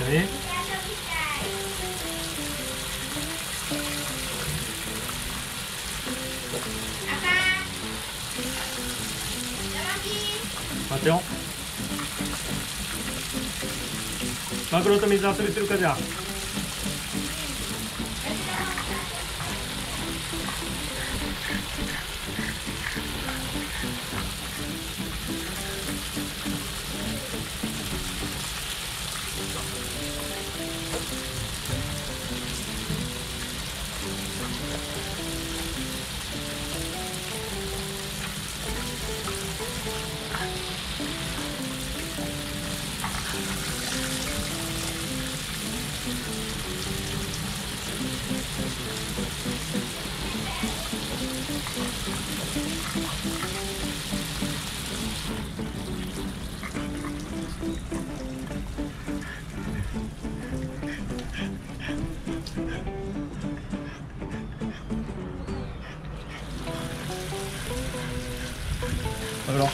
何待てよ。マグロと水遊びするかじゃ。あマグロ